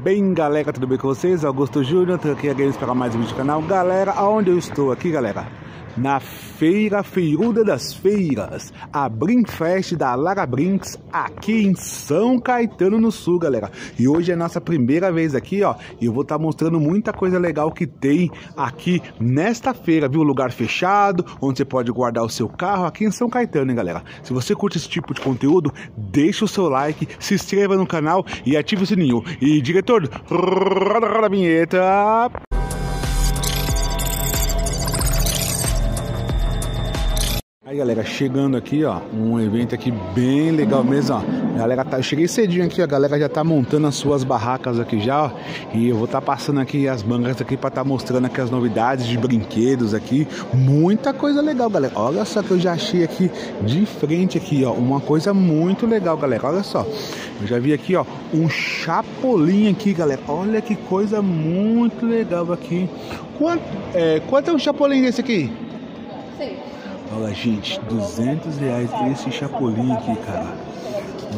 bem, galera? Tudo bem com vocês? Augusto Júnior, tô aqui a Games para mais um vídeo do canal. Galera, aonde eu estou aqui, galera? Na Feira Feiruda das Feiras, a Brinfest da Lara Brinks, aqui em São Caetano no Sul, galera. E hoje é nossa primeira vez aqui, ó, e eu vou estar tá mostrando muita coisa legal que tem aqui nesta feira, viu? Lugar fechado, onde você pode guardar o seu carro aqui em São Caetano, hein, galera? Se você curte esse tipo de conteúdo, deixa o seu like, se inscreva no canal e ative o sininho. E, diretor, roda a vinheta! Aí galera, chegando aqui ó, um evento aqui bem legal mesmo ó. Galera, tá, eu cheguei cedinho aqui, a galera já tá montando as suas barracas aqui já ó, E eu vou estar tá passando aqui as bancas aqui para estar tá mostrando aqui as novidades de brinquedos aqui. Muita coisa legal galera, olha só que eu já achei aqui de frente aqui ó Uma coisa muito legal galera, olha só. Eu já vi aqui ó, um chapolim aqui galera. Olha que coisa muito legal aqui. Quanto é, quanto é um chapolim desse aqui? Olha, gente, 200 reais esse chapolim aqui, cara.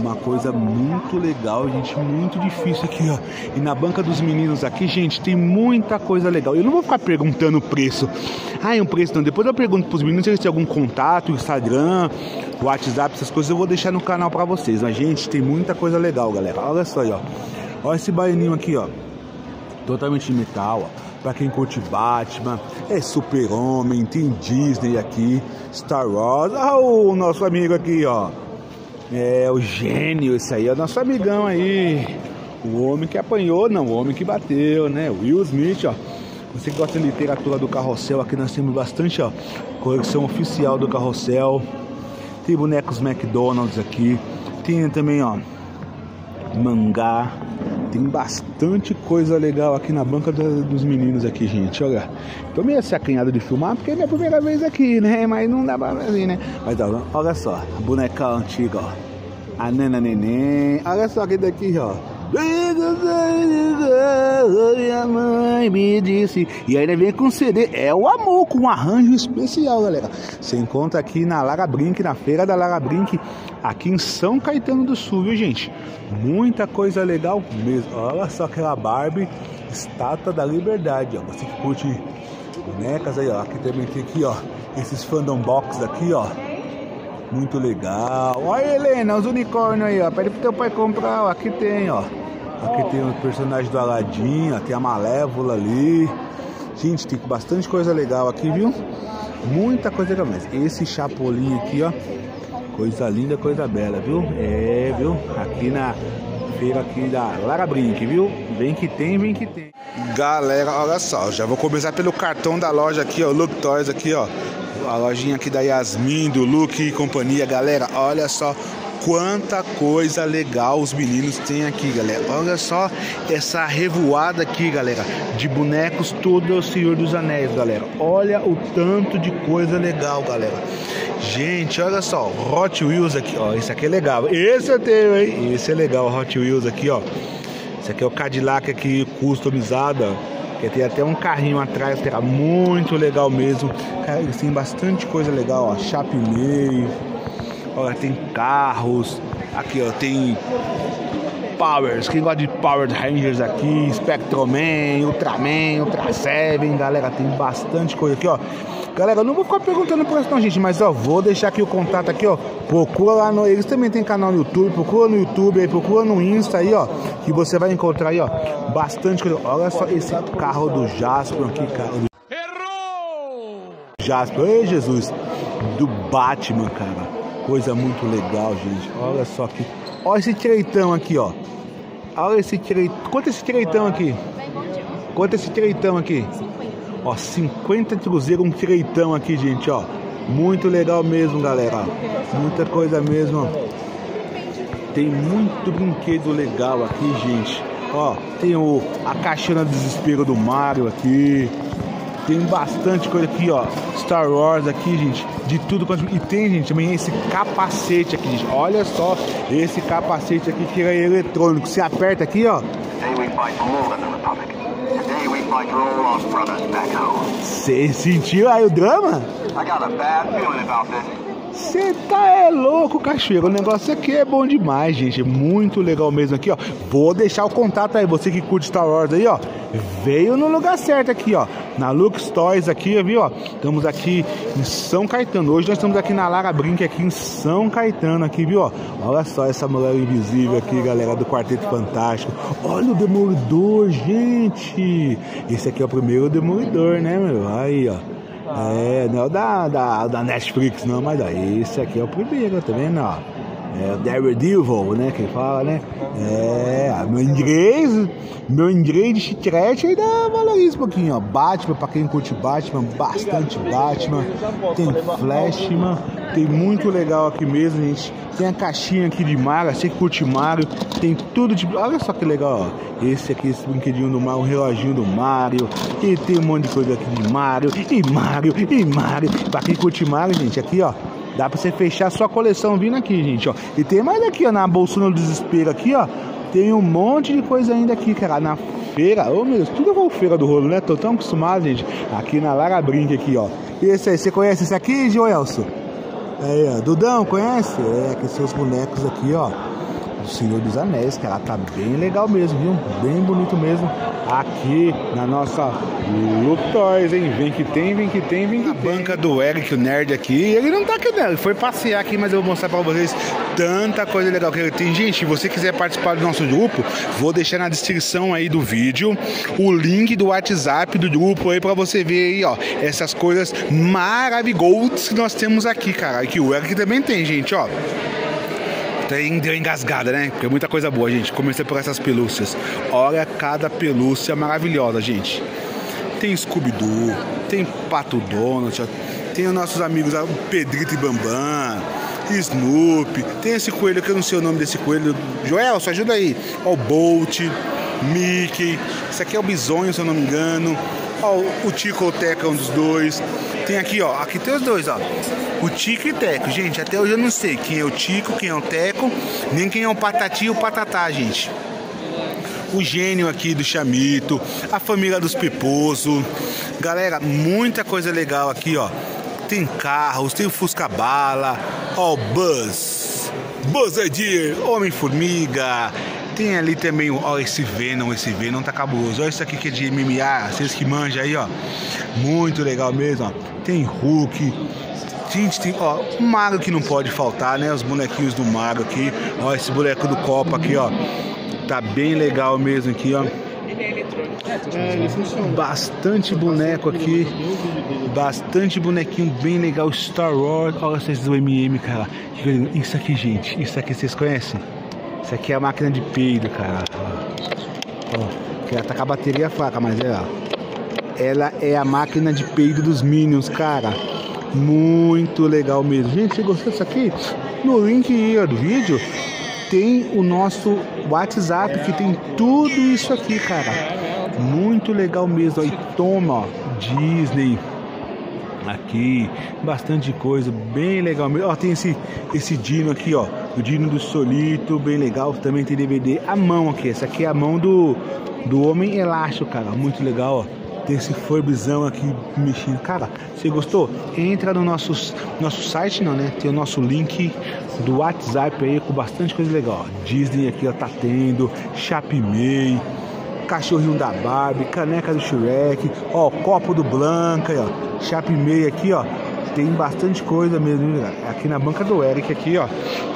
Uma coisa muito legal, gente, muito difícil aqui, ó. E na banca dos meninos aqui, gente, tem muita coisa legal. Eu não vou ficar perguntando o preço. Ah, é um preço não. Depois eu pergunto pros meninos se eles têm algum contato, Instagram, WhatsApp, essas coisas eu vou deixar no canal pra vocês. Mas, gente, tem muita coisa legal, galera. Olha só aí, ó. Olha esse baianinho aqui, ó. Totalmente de metal, ó. Pra quem curte Batman, é Super-Homem, tem Disney aqui, Star Wars. Ah, o nosso amigo aqui, ó. É o gênio, esse aí é o nosso amigão aí. O homem que apanhou, não, o homem que bateu, né? Will Smith, ó. Você que gosta de literatura do carrossel, aqui nós temos bastante, ó. Coleção oficial do carrossel. Tem bonecos McDonald's aqui. Tem também, ó. Mangá tem bastante coisa legal aqui na banca do, dos meninos aqui, gente. Olha, tô meio sacanhado de filmar porque é minha primeira vez aqui, né? Mas não dá pra ver, né? Mas ó, olha só, a boneca antiga, ó. A Nena Neném. Olha só aqui daqui, ó. Minha mãe me disse. E ainda vem com CD. É o amor, com um arranjo especial, galera. Você encontra aqui na Lara Brink, na feira da Lara Brink, aqui em São Caetano do Sul, viu, gente? Muita coisa legal mesmo. Olha só aquela Barbie, estátua da liberdade, ó. Você que curte bonecas aí, ó. Aqui também tem aqui, ó. Esses fandom box aqui, ó. Muito legal. Olha, Helena, os unicórnios aí, ó. Pede pro teu pai comprar, ó. Aqui tem, ó. Aqui tem os personagens do Aladdin, tem a Malévola ali. Gente, tem bastante coisa legal aqui, viu? Muita coisa legal mesmo. Esse chapolim aqui, ó. Coisa linda, coisa bela, viu? É, viu? Aqui na feira aqui da Lara Brink, viu? Vem que tem, vem que tem. Galera, olha só, já vou começar pelo cartão da loja aqui, ó, Look Toys aqui, ó. A lojinha aqui da Yasmin, do Luke e companhia, galera, olha só quanta coisa legal os meninos têm aqui, galera. Olha só essa revoada aqui, galera, de bonecos todo o Senhor dos Anéis, galera. Olha o tanto de coisa legal, galera. Gente, olha só, Hot Wheels aqui, ó. Esse aqui é legal. Esse eu tenho, hein? Esse é legal, Hot Wheels aqui, ó. Esse aqui é o Cadillac aqui customizado. Que tem até um carrinho atrás, que era muito legal mesmo. Cara, têm bastante coisa legal, ó. Chape meio Olha, tem carros. Aqui, ó, tem Powers. Quem gosta de Power Rangers aqui, Spectroman, Ultraman, Ultra Seven, galera, tem bastante coisa aqui, ó. Galera, eu não vou ficar perguntando por isso não, gente, mas ó, vou deixar aqui o contato aqui, ó. Procura lá no. Eles também tem canal no YouTube, procura no YouTube aí, procura no Insta aí, ó. Que você vai encontrar aí, ó. Bastante coisa. Olha só esse carro do Jasper aqui, cara. Errou! Jasper, ei Jesus! Do Batman, cara. Coisa muito legal, gente. Olha só aqui. Olha esse treitão aqui, ó. Olha esse treitão. Quanto é esse treitão aqui? Quanto é esse treitão aqui? 50. Ó, 50 cruzeiro um treitão aqui, gente, ó. Muito legal mesmo, galera. Muita coisa mesmo. Tem muito brinquedo legal aqui, gente. Ó, tem o a caixinha do desespero do Mario aqui. Tem bastante coisa aqui, ó. Star Wars aqui, gente. De tudo quanto. E tem, gente, também esse capacete aqui, gente. Olha só esse capacete aqui que é eletrônico. Você aperta aqui, ó. Você sentiu aí o drama? I got a bad feeling about this. Você tá é louco, cachoeiro. O negócio aqui é bom demais, gente. Muito legal mesmo aqui, ó. Vou deixar o contato aí. Você que curte Star Wars aí, ó. Veio no lugar certo aqui, ó. Na Lux Toys aqui, viu, ó. Estamos aqui em São Caetano. Hoje nós estamos aqui na Lara Brinque, aqui em São Caetano, aqui, viu, ó. Olha só essa mulher invisível aqui, galera do Quarteto Fantástico. Olha o Demolidor, gente. Esse aqui é o primeiro Demolidor, né, meu? Aí, ó. É, não é o da, da, da Netflix não, mas ó, esse aqui é o primeiro, tá vendo, ó? É o Daredevil, né, que fala, né? É, meu inglês, meu inglês de chiclete ainda valoriza um pouquinho, ó. Batman, pra quem curte Batman, bastante Batman. Tem Flashman, tem muito legal aqui mesmo, gente. Tem a caixinha aqui de Mario, você que curte Mario, tem tudo de... Olha só que legal, ó. Esse aqui, esse brinquedinho do Mario, um reloginho do Mario. E tem um monte de coisa aqui de Mario, e Mario, e Mario. Pra quem curte Mario, gente, aqui, ó. Dá pra você fechar sua coleção vindo aqui, gente, ó. E tem mais aqui, ó, na bolsa do desespero aqui, ó. Tem um monte de coisa ainda aqui, cara. Na feira, ô meu Deus, tudo é feira do rolo, né? Tô tão acostumado, gente. Aqui na Lara Brinque aqui, ó. E esse aí, você conhece esse aqui, Joelson? Aí, ó. Dudão, conhece? É, que os bonecos aqui, ó. Do Senhor dos Anéis, cara. Tá bem legal mesmo, viu? Bem bonito mesmo aqui na nossa Toys, hein? Vem que tem, vem que tem, vem que a tem. banca do Eric, o nerd aqui. Ele não tá aqui, né? Ele foi passear aqui, mas eu vou mostrar pra vocês tanta coisa legal que ele tem. Gente, se você quiser participar do nosso grupo, vou deixar na descrição aí do vídeo o link do WhatsApp do grupo aí pra você ver aí, ó, essas coisas maravilhosas que nós temos aqui, cara. E que o Eric também tem, gente, ó até deu engasgada, né? Porque muita coisa boa, gente. Comecei por essas pelúcias. Olha cada pelúcia maravilhosa, gente. Tem Scooby-Doo, tem Pato Donald, tem os nossos amigos Pedrito e Bambam, Snoopy, tem esse coelho que eu não sei o nome desse coelho. Joel, só ajuda aí. Ó, o Bolt, Mickey, esse aqui é o Bisonho, se eu não me engano. Ó, o Tico Teca um dos dois. Tem aqui, ó, aqui tem os dois, ó. O Tico e Teco. Gente, até hoje eu não sei quem é o Tico, quem é o Teco, nem quem é o Patati e o Patatá, gente. O gênio aqui do Chamito, a família dos Piposo. Galera, muita coisa legal aqui, ó. Tem carros, tem o Fusca Bala, ó, o Buzz. Buzz Lightyear, Homem-Formiga, tem ali também, ó, esse Venom, esse Venom tá cabuloso. Olha isso aqui que é de MMA, vocês que manjam aí, ó. Muito legal mesmo, ó. Tem Hulk. Gente, tem, ó, o Mago que não pode faltar, né? Os bonequinhos do Mago aqui. Ó, esse boneco do Copa aqui, ó. Tá bem legal mesmo aqui, ó. Bastante boneco aqui. Bastante bonequinho bem legal. Star Wars. Olha esses do MM, cara. Isso aqui, gente. Isso aqui vocês conhecem? Isso aqui é a máquina de peido, cara. Ó, que ela tá a bateria fraca, mas é, ó. Ela é a máquina de peido dos Minions, cara. Muito legal mesmo. Gente, você gostou disso aqui? No link do vídeo tem o nosso WhatsApp que tem tudo isso aqui, cara. Muito legal mesmo. Aí toma, ó, Disney, aqui, bastante coisa, bem legal mesmo. Ó, tem esse, esse Dino aqui, ó, o Dino do Solito, bem legal. Também tem DVD, a mão aqui, essa aqui é a mão do, do Homem Elástico, cara, muito legal, ó. Tem esse forbizão aqui mexendo. Cara, você gostou? Entra no nosso, nosso site, não, né? Tem o nosso link do WhatsApp aí com bastante coisa legal. Ó. Disney aqui, ó, tá tendo, Chapimei cachorrinho da Barbie, caneca do Shrek, ó, copo do Blanca, ó, chape aqui, ó. Tem bastante coisa mesmo, aqui na banca do Eric aqui, ó.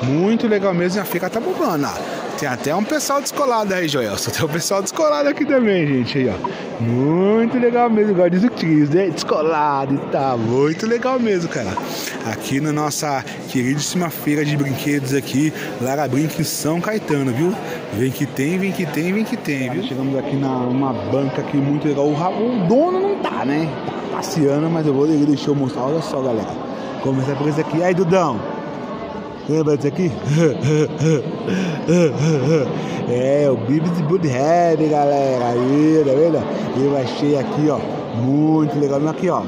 Muito legal mesmo, a fica tá bombando, ó. Tem até um pessoal descolado aí, Joelson. Tem um pessoal descolado aqui também, gente. Aí, ó. Muito legal mesmo, igual diz o Cris, né? Descolado e tá. Muito legal mesmo, cara. Aqui na nossa queridíssima feira de brinquedos aqui, Lara em São Caetano, viu? Vem que tem, vem que tem, vem que tem, viu? Chegamos aqui numa banca aqui muito legal. O, o dono não tá, né? Tá passeando, mas eu vou deixar eu mostrar. Olha só, galera. Começar por esse aqui. Aí, Dudão. Lembra disso aqui? é, o Beavis Butthead, galera. Aí, tá vendo? Eu achei aqui, ó, muito legal. Aqui, ó.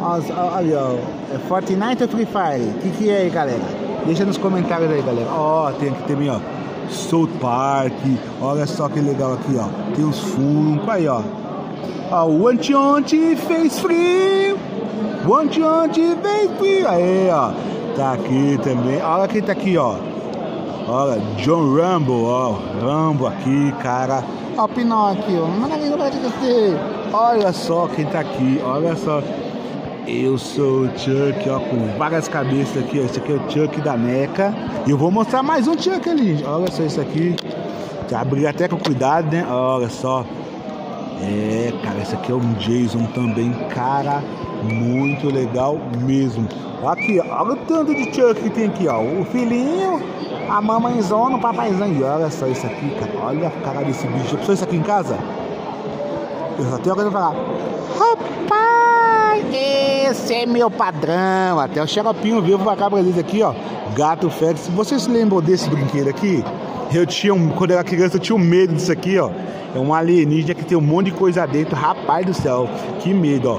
Olha, ó. É Fortnite ou Free Fire? O que, que é aí, galera? Deixa nos comentários aí, galera. Ó, tem aqui também, ó. South Park. Olha só que legal aqui, ó. Tem os Funko aí, ó. Ó, o Antionte fez frio. O Antionte fez frio. Aí, ó. Tá aqui também. Olha quem tá aqui, ó. Olha, John Rambo, ó. Rambo aqui, cara. Ó, Pinóquio. Olha só quem tá aqui, olha só. Eu sou o Chuck, ó, com várias cabeças aqui, ó. Esse aqui é o Chuck da Meca. E eu vou mostrar mais um Chuck ali. Olha só isso aqui. Abrir até com cuidado, né? Olha só. É, cara, esse aqui é um Jason também, cara, muito legal mesmo. Aqui, olha o tanto de Chuck que tem aqui, ó. O filhinho, a mamãezona, o papaizão. E olha só isso aqui, cara. Olha a cara desse bicho. Já isso aqui em casa? Eu só tenho coisa pra falar. Rapaz, esse é meu padrão. Até o xaropinho vivo pra cá pra eles aqui, ó. Gato Félix. Vocês se lembram desse brinquedo aqui? Eu tinha um, quando eu era criança, eu tinha um medo disso aqui, ó. É um alienígena que tem um monte de coisa dentro. Rapaz do céu, que medo, ó.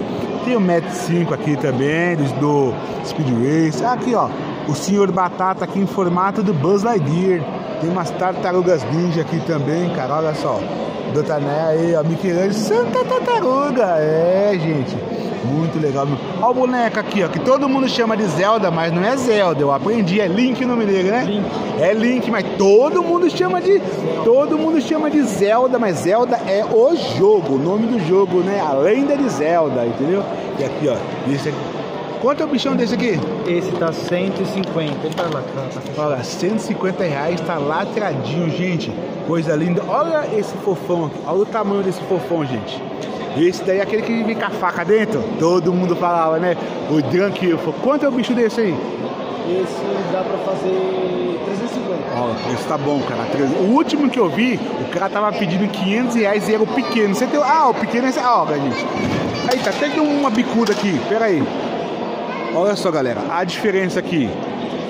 Tem o Met 5 aqui também, do Speed Race. Aqui, ó, o Senhor Batata aqui em formato do Buzz Lightyear. Tem umas tartarugas ninja aqui também, cara, olha só. Do Tané aí, ó, Michelangelo, Santa Tartaruga. É, gente. Muito legal. Olha o boneco aqui, ó, que todo mundo chama de Zelda, mas não é Zelda. Eu aprendi, é Link no nome dele, né? Link. É Link, mas todo mundo chama de. Todo mundo chama de Zelda, mas Zelda é o jogo, o nome do jogo, né? A lenda de Zelda, entendeu? E aqui, ó, esse aqui. Quanto é o bichão desse aqui? Esse tá 150. Ele tá lá, tá Olha, 150 reais, tá latradinho, gente. Coisa linda. Olha esse fofão aqui. Olha o tamanho desse fofão, gente. Esse daí é aquele que vem com a faca dentro. Todo mundo falava, né? O Drunk. Quanto é o bicho desse aí? Esse dá pra fazer 350. Ó, esse tá bom, cara. O último que eu vi, o cara tava pedindo 500 reais e era o pequeno. Você tem... Ah, o pequeno é esse. Ó, gente. Aí, tá até uma bicuda aqui. Pera aí. Olha só, galera. A diferença aqui.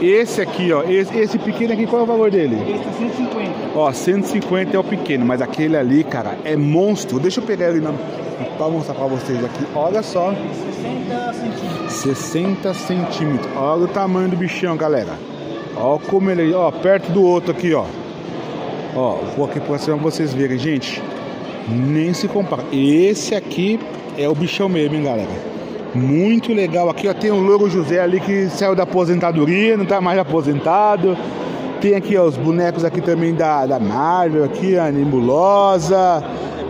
Esse aqui, ó, esse, esse, pequeno aqui, qual é o valor dele? Esse tá 150. Ó, 150 é o pequeno, mas aquele ali, cara, é monstro. Deixa eu pegar ele na, para mostrar para vocês aqui. Olha só. 60 centímetros. 60 centímetros. Olha o tamanho do bichão, galera. Olha como ele, ó, perto do outro aqui, ó. Ó, vou aqui para vocês verem, gente. Nem se compara. Esse aqui é o bichão mesmo, hein, galera. Muito legal. Aqui ó, tem o Louro José ali que saiu da aposentadoria, não está mais aposentado. Tem aqui ó, os bonecos aqui também da, da Marvel, aqui a Nebulosa,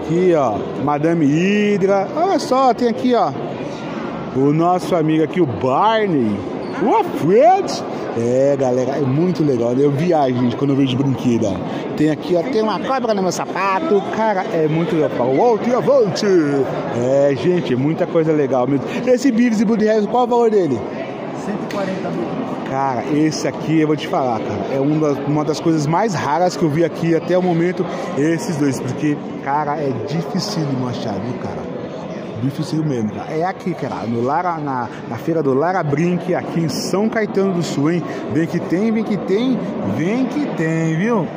aqui ó, Madame Hydra. Olha só, tem aqui ó, o nosso amigo aqui, o Barney, o Fred. É, galera, é muito legal. Né? Eu viajo, gente, quando eu vejo brinquedo. Tem aqui, ó, tem uma cobra no meu sapato. Cara, é muito legal. Volte e volte. É, gente, muita coisa legal mesmo. Esse Beavis e Buddy qual o valor dele? 140 mil. Cara, esse aqui eu vou te falar, cara, é uma das, uma das coisas mais raras que eu vi aqui até o momento, esses dois, porque, cara, é difícil de achar, viu, cara? difícil mesmo, cara. É aqui, cara, no Lara, na, na feira do Lara Brink, aqui em São Caetano do Sul, hein? Vem que tem, vem que tem, vem que tem, viu?